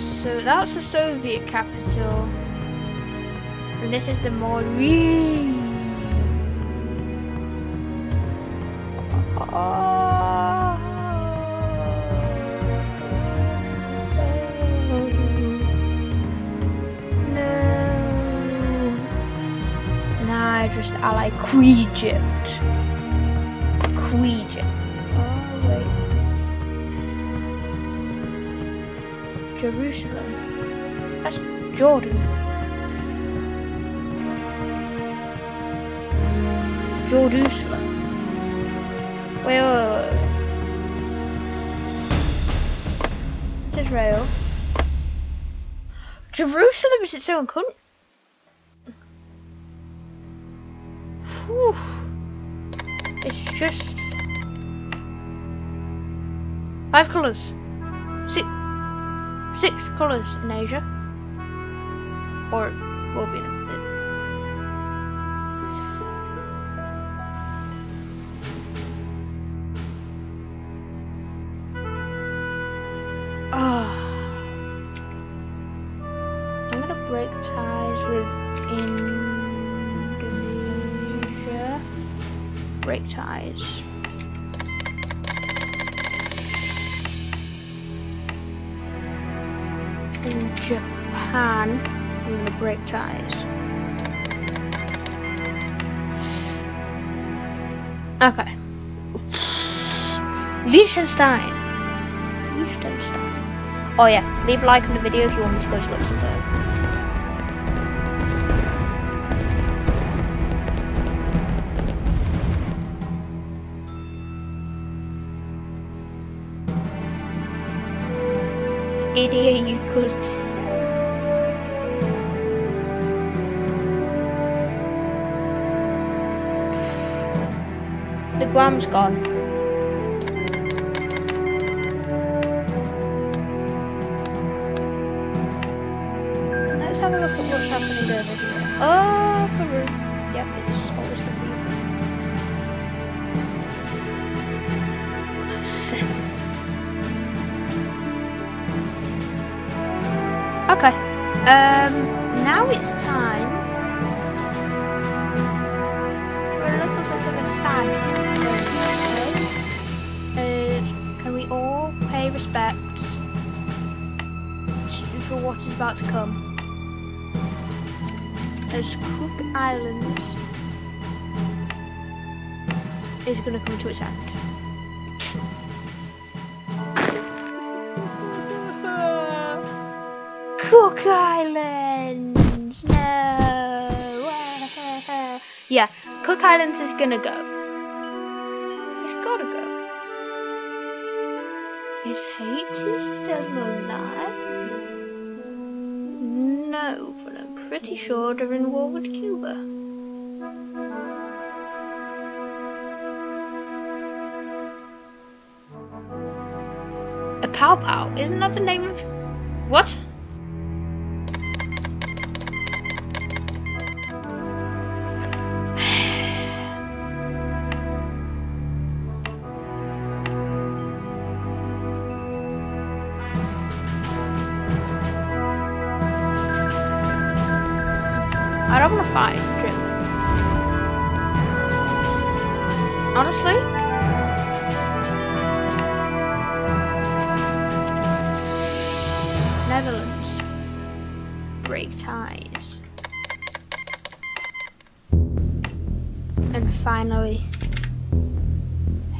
So that's the Soviet capital. And this is the Mori. Oh, no. And I just ally Egypt. Egypt. Jerusalem. That's Jordan. Jerusalem. Wait, wait, wait, Israel. Jerusalem is its own country. It's just five colours. Six, six colours in Asia. Or will be. in- Ah. I'm gonna break ties with Indonesia. Break ties. Japan, I'm gonna break ties. Okay. Liechtenstein. Liechtenstein. Oh yeah, leave a like on the video if you want me to go to Luxembourg. Idiot, you could. The Guam's gone. Pay for what is about to come? As Cook Islands is going to come to its end. Cook Islands! No! yeah, Cook Islands is gonna go. But I'm pretty sure they're in war with Cuba. A pow pow? Isn't that the name of. What?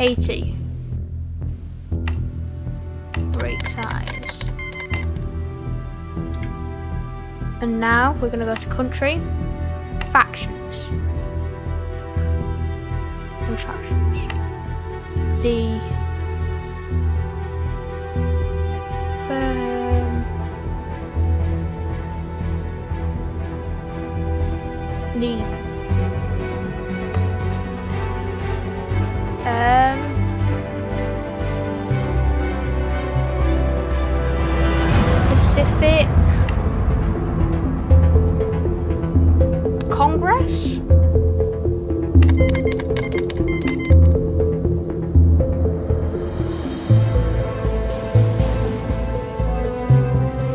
80. Break ties. And now we're going to go to country. Factions. Which factions? The... Um, um Pacific Congress?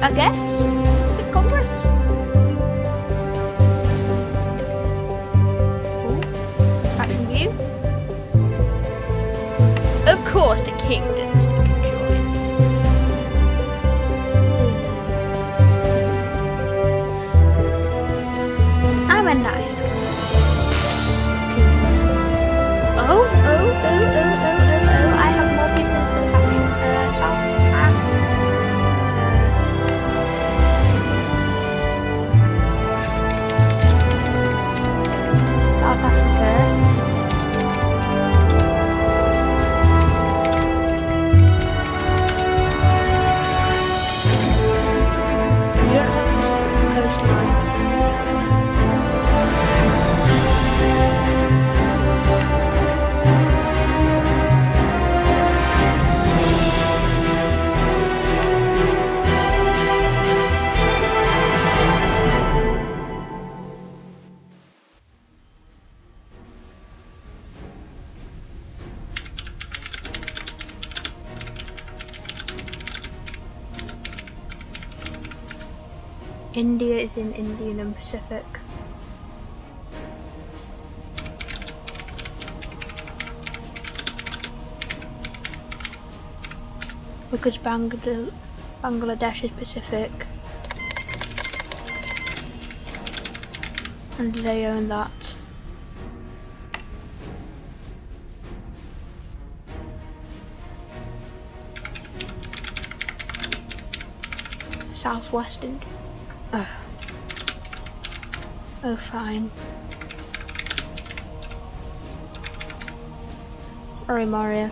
I guess? Kingdoms join. Hmm. I'm a nice oh, oh, oh, oh, oh, Indian and Pacific. Because Bangla- Bangladesh is Pacific. And they own that. Southwestern. Oh. Uh, Oh, fine. Sorry, Mario.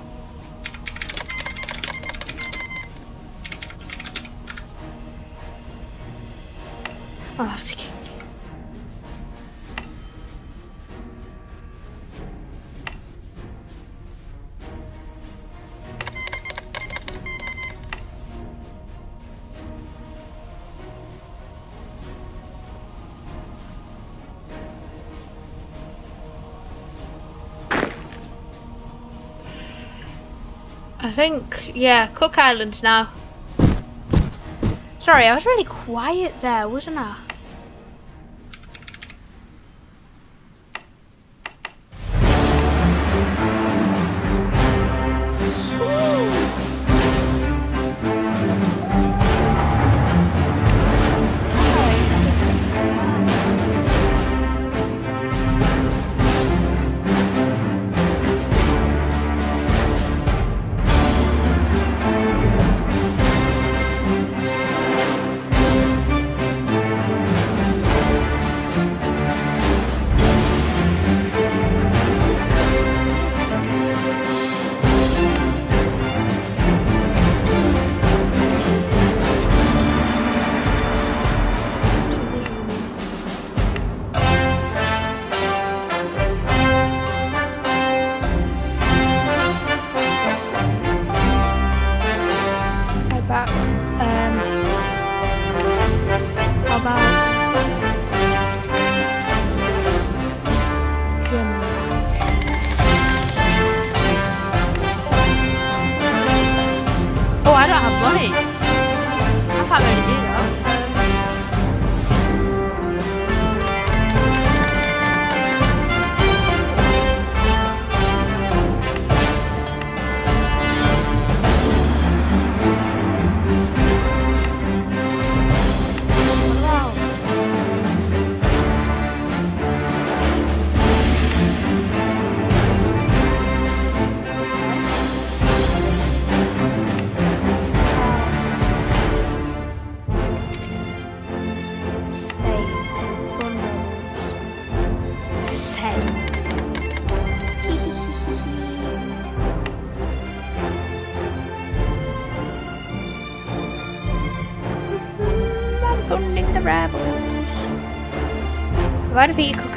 I'll have to I think, yeah, Cook Islands now. Sorry, I was really quiet there, wasn't I?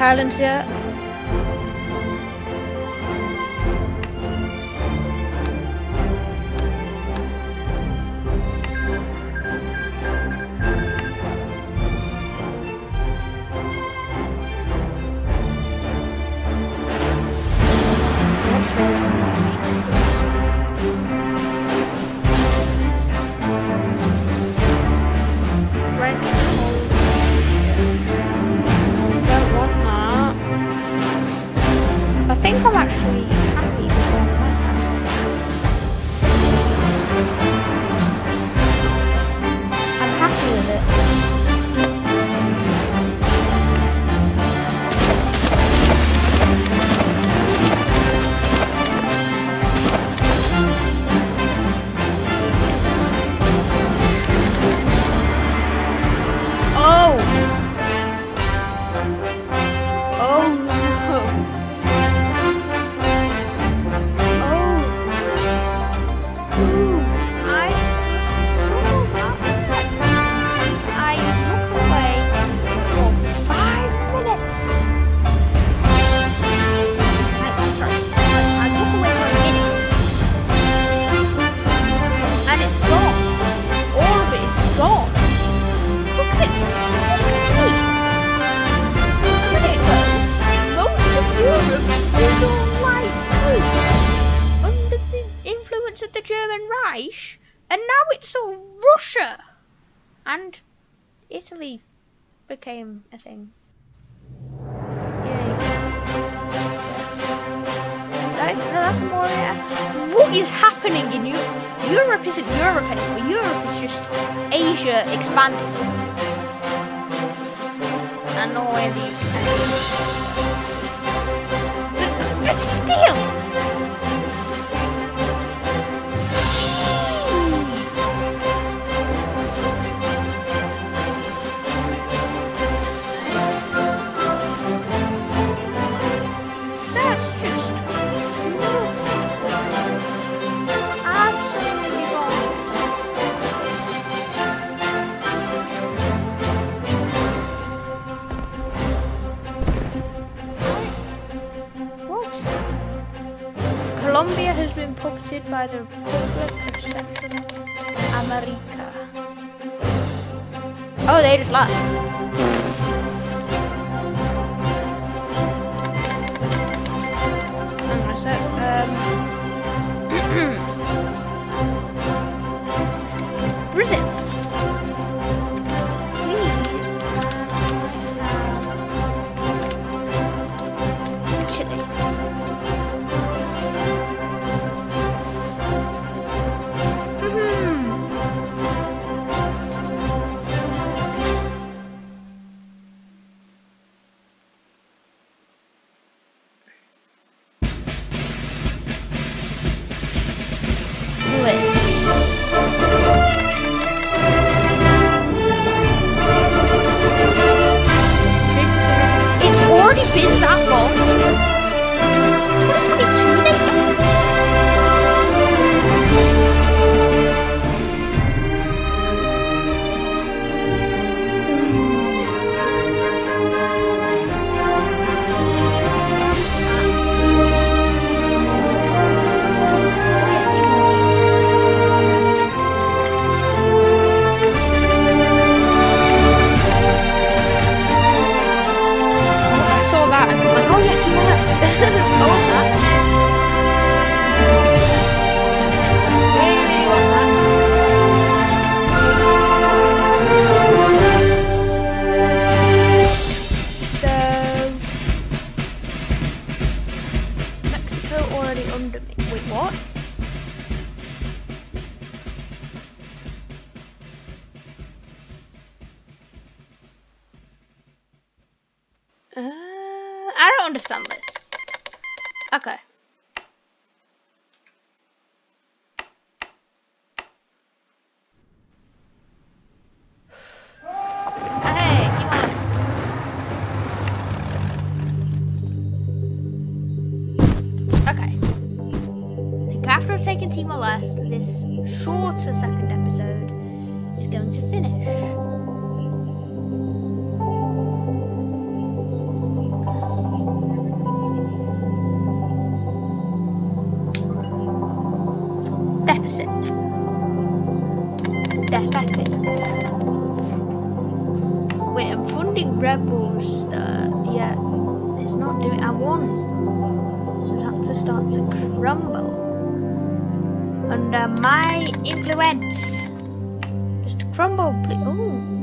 Challenge Challenger a thing. That's more. What is happening in Europe? Europe isn't Europe anymore. Europe is just Asia expanding. Oh, they just lost. Rebels, uh, yeah, it's not doing I want that to start to crumble. Under my influence. Just crumble, please.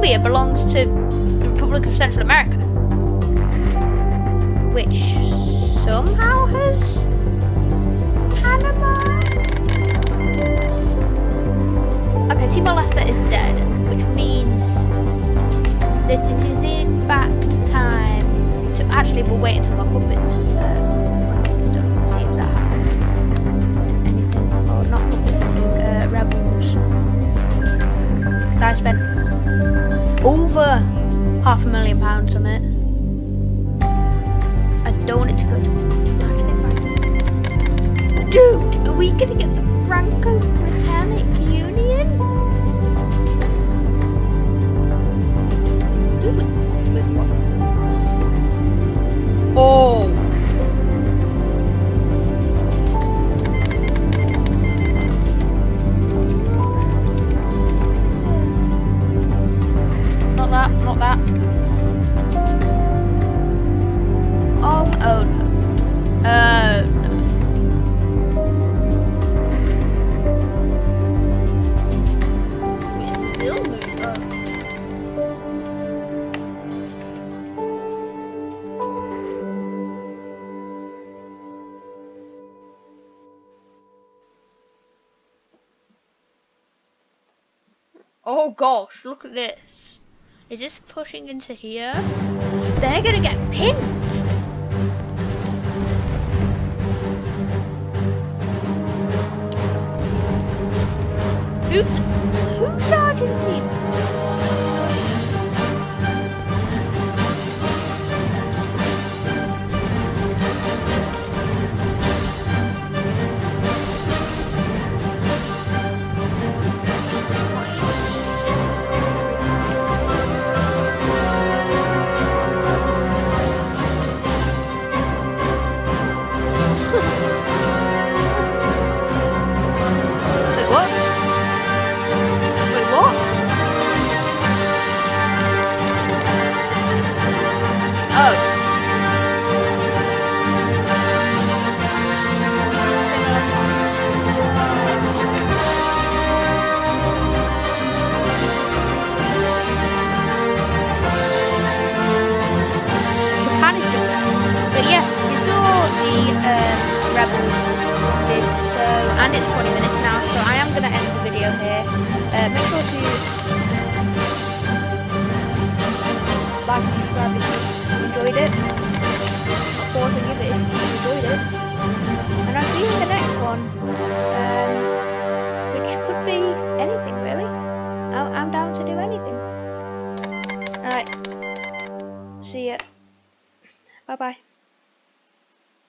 Colombia belongs to the Republic of Central America, which somehow has Panama. Okay, Timor Leste is dead, which means that it is in fact time to actually we'll wait until our puppets. Uh, Anything, or not puppets, uh, rebels. I spent over half a million pounds on it. I don't want it to go to Dude, are we gonna get the Franco-Britannic Union? Oh gosh, look at this. Is this pushing into here? They're gonna get pinned! Who's, who's Argentina?